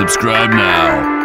Subscribe now.